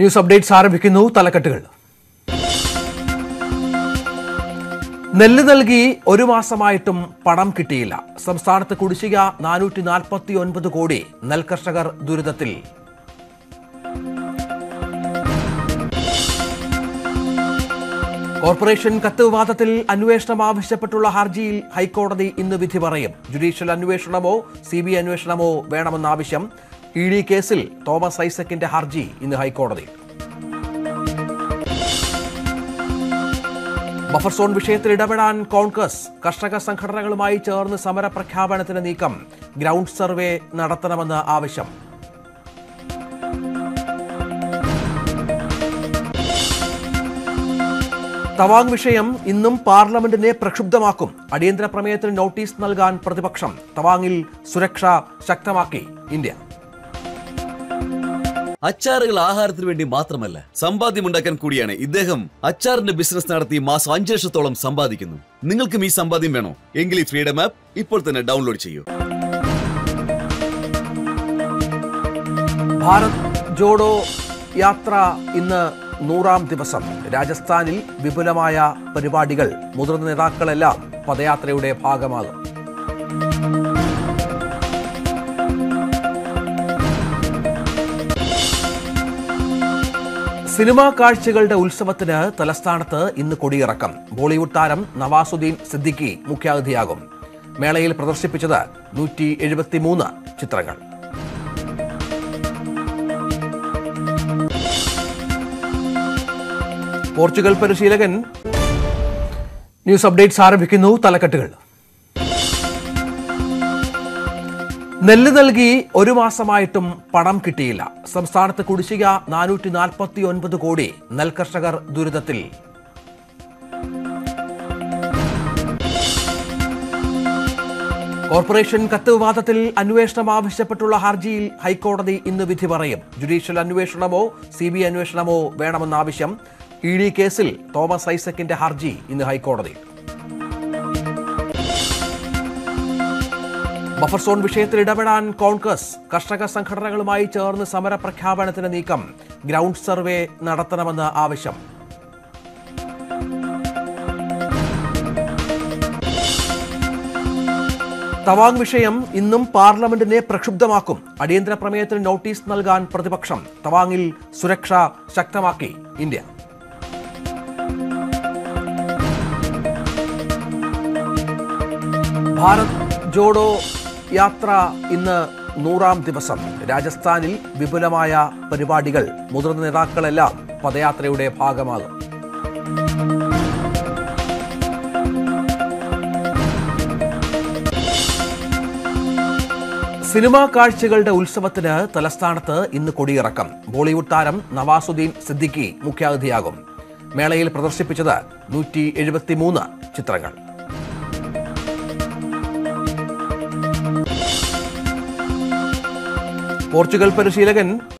News updates ആരംഭിക്കുന്നു തലക്കെട്ടുകൾ. നെല്ല് നൽകി ഒരു മാസമായിട്ടും പണം കിട്ടിയില്ല. സംസ്ഥാനത്ത് കുടിശ്ശിക നാനൂറ്റി നാൽപ്പത്തി ഒൻപത് കോടി നെൽകർഷകർ ദുരിതത്തിൽ. കോർപ്പറേഷൻ കത്ത് വിവാദത്തിൽ അന്വേഷണം ആവശ്യപ്പെട്ടുള്ള ഹർജിയിൽ ഹൈക്കോടതി ഇന്ന് വിധി പറയും. ജുഡീഷ്യൽ അന്വേഷണമോ സി ബി അന്വേഷണമോ വേണമെന്ന ആവശ്യം ഇ ഡി കേസിൽ തോമസ് ഐസക്കിന്റെ ഹർജി ഇന്ന് ഹൈക്കോടതി. ബഫർ സോൺ വിഷയത്തിൽ ഇടപെടാൻ കോൺഗ്രസ് കർഷക സംഘടനകളുമായി ചേർന്ന് സമര പ്രഖ്യാപനത്തിന് നീക്കം ഗ്രൗണ്ട് സർവേ നടത്തണമെന്ന് ആവശ്യം. തവാങ് വിഷയം ഇന്നും പാർലമെന്റിനെ പ്രക്ഷുബ്ധമാക്കും. അടിയന്തര പ്രമേയത്തിന് നോട്ടീസ് നൽകാൻ പ്രതിപക്ഷം തവാങ്ങിൽ സുരക്ഷ ശക്തമാക്കി ഇന്ത്യ. അച്ചാറുകൾ ആഹാരത്തിന് വേണ്ടി മാത്രമല്ല സമ്പാദ്യം ഉണ്ടാക്കാൻ കൂടിയാണ് ഇദ്ദേഹം. അച്ചാറിന്റെ ബിസിനസ് നടത്തി മാസം അഞ്ച് ലക്ഷത്തോളം സമ്പാദിക്കുന്നു. നിങ്ങൾക്കും ഈ സമ്പാദ്യം വേണോ? എങ്കിൽ ഈ ഫ്രീഡം ആപ്പ് ഇപ്പോൾ തന്നെ ഡൗൺലോഡ് ചെയ്യൂ. ഭാരത് ജോഡോ യാത്ര ഇന്ന് നൂറാം ദിവസം. രാജസ്ഥാനിൽ വിപുലമായ പരിപാടികൾ. മുതിർന്ന നേതാക്കളെല്ലാം പദയാത്രയുടെ ഭാഗമാകും. സിനിമാ കാഴ്ചകളുടെ ഉത്സവത്തിന് തലസ്ഥാനത്ത് ഇന്ന് കൊടിയിറക്കം. ബോളിവുഡ് താരം നവാസുദ്ദീൻ സിദ്ദിഖി മുഖ്യാതിഥിയാകും. മേളയിൽ പ്രദർശിപ്പിച്ചത് നൂറ്റി എഴുപത്തിമൂന്ന് ചിത്രങ്ങൾ. പോർച്ചുഗൽ പരിശീലകൻ ന്യൂസ് അപ്ഡേറ്റ്സ് ആരംഭിക്കുന്നു തലക്കെട്ടുകൾ. നെല്ല് നൽകി ഒരു മാസമായിട്ടും പണം കിട്ടിയില്ല. സംസ്ഥാനത്ത് കുടിശ്ശിക നാനൂറ്റി നാൽപ്പത്തി ഒൻപത് കോടി നെൽകർഷകർ ദുരിതത്തിൽ. കോർപ്പറേഷൻ കത്ത് വിവാദത്തിൽ അന്വേഷണം ആവശ്യപ്പെട്ടുള്ള ഹർജിയിൽ ഹൈക്കോടതി ഇന്ന് വിധി പറയും. ജുഡീഷ്യൽ അന്വേഷണമോ സി ബി അന്വേഷണമോ വേണമെന്ന ആവശ്യം ഇ ഡി കേസിൽ തോമസ് ഐസക്കിന്റെ ഹർജി ഇന്ന് ഹൈക്കോടതി ബഫർ സോൺ വിഷയത്തിൽ ഇടപെടാൻ കോൺഗ്രസ് കർഷക സംഘടനകളുമായി ചേർന്ന് സമര പ്രഖ്യാപനത്തിന് നീക്കം. ഗ്രൗണ്ട് സർവേ നടത്തണമെന്ന് ആവശ്യം. തവാങ് വിഷയം ഇന്നും പാർലമെന്റിനെ പ്രക്ഷുബ്ധമാക്കും. അടിയന്തര പ്രമേയത്തിന് നോട്ടീസ് നൽകാൻ പ്രതിപക്ഷം. തവാങ്ങിൽ സുരക്ഷ ശക്തമാക്കി ഇന്ത്യ. ഭാരത് ജോഡോ യാത്ര ഇന്ന് നൂറാം ദിവസം. രാജസ്ഥാനിൽ വിപുലമായ പരിപാടികൾ. മുതിർന്ന നേതാക്കളെല്ലാം പദയാത്രയുടെ ഭാഗമാകും സിനിമാ കാഴ്ചകളുടെ ഉത്സവത്തിന് തലസ്ഥാനത്ത് ഇന്ന് കൊടിയിറക്കം. ബോളിവുഡ് താരം നവാസുദ്ദീൻ സിദ്ദിഖി മുഖ്യാതിഥിയാകും. മേളയിൽ പ്രദർശിപ്പിച്ചത് നൂറ്റി എഴുപത്തിമൂന്ന് ചിത്രങ്ങൾ. പോർച്ചുഗൽ പരിശീലകൻ